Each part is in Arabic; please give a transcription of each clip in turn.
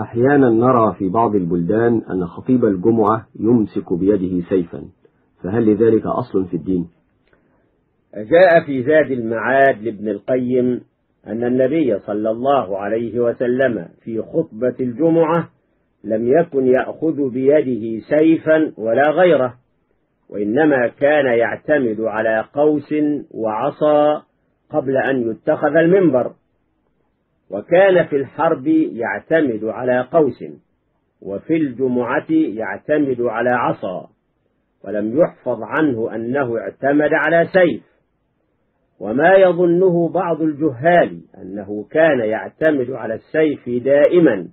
أحيانا نرى في بعض البلدان أن خطيب الجمعة يمسك بيده سيفا فهل لذلك أصل في الدين؟ جاء في زاد المعاد لابن القيم أن النبي صلى الله عليه وسلم في خطبة الجمعة لم يكن يأخذ بيده سيفا ولا غيره وإنما كان يعتمد على قوس وعصا قبل أن يتخذ المنبر وكان في الحرب يعتمد على قوس وفي الجمعة يعتمد على عصا ولم يحفظ عنه أنه اعتمد على سيف. وما يظنه بعض الجهال أنه كان يعتمد على السيف دائما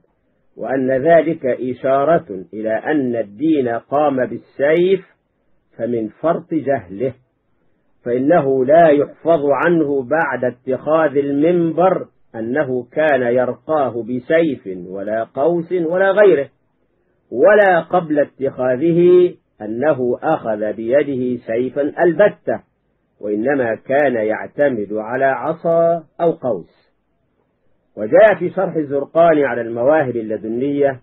وأن ذلك إشارة إلى أن الدين قام بالسيف فمن فرط جهله فإنه لا يحفظ عنه بعد اتخاذ المنبر أنه كان يرقاه بسيف ولا قوس ولا غيره ولا قبل اتخاذه أنه أخذ بيده سيفا البتة وإنما كان يعتمد على عصا أو قوس. وجاء في شرح الزرقان على المواهب اللدنية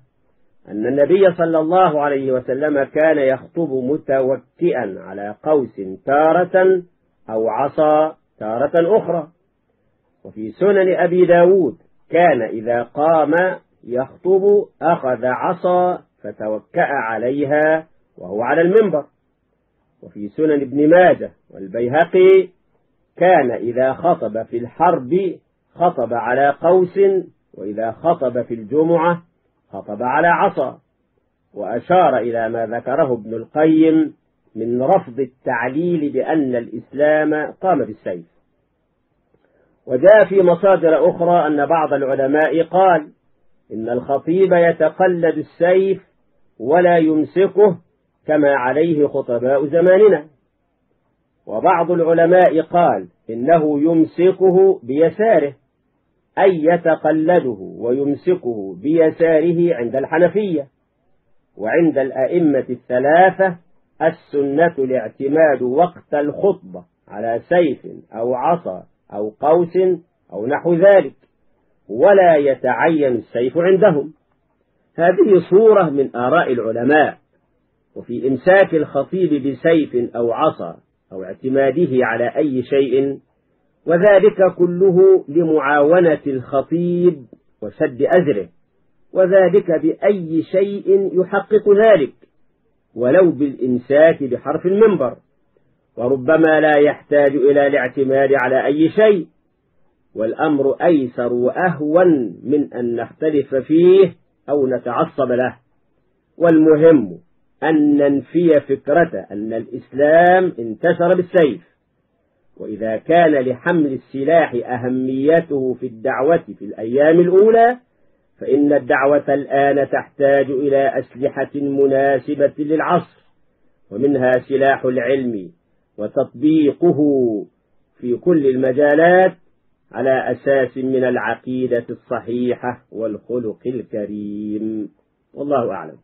أن النبي صلى الله عليه وسلم كان يخطب متوكئا على قوس تارة أو عصا تارة أخرى. وفي سنن أبي داود كان إذا قام يخطب أخذ عصا فتوكأ عليها وهو على المنبر. وفي سنن ابن ماجه والبيهقي كان إذا خطب في الحرب خطب على قوس وإذا خطب في الجمعة خطب على عصا. وأشار إلى ما ذكره ابن القيم من رفض التعليل بأن الإسلام قام بالسيف. وجاء في مصادر أخرى أن بعض العلماء قال إن الخطيب يتقلد السيف ولا يمسكه كما عليه خطباء زماننا. وبعض العلماء قال إنه يمسكه بيساره أي يتقلده ويمسكه بيساره عند الحنفية. وعند الأئمة الثلاثة السنة الاعتماد وقت الخطبة على سيف أو عصا أو قوس أو نحو ذلك ولا يتعين السيف عندهم. هذه صورة من آراء العلماء وفي إمساك الخطيب بسيف أو عصا أو اعتماده على أي شيء وذلك كله لمعاونة الخطيب وشد أزره وذلك بأي شيء يحقق ذلك ولو بالإمساك بحرف المنبر. وربما لا يحتاج إلى الاعتماد على أي شيء والأمر أيسر وأهون من أن نختلف فيه أو نتعصب له. والمهم أن ننفي فكرة أن الإسلام انتشر بالسيف. وإذا كان لحمل السلاح أهميته في الدعوة في الأيام الأولى فإن الدعوة الآن تحتاج إلى أسلحة مناسبة للعصر ومنها سلاح العلم وتطبيقه في كل المجالات على أساس من العقيدة الصحيحة والخلق الكريم. والله أعلم.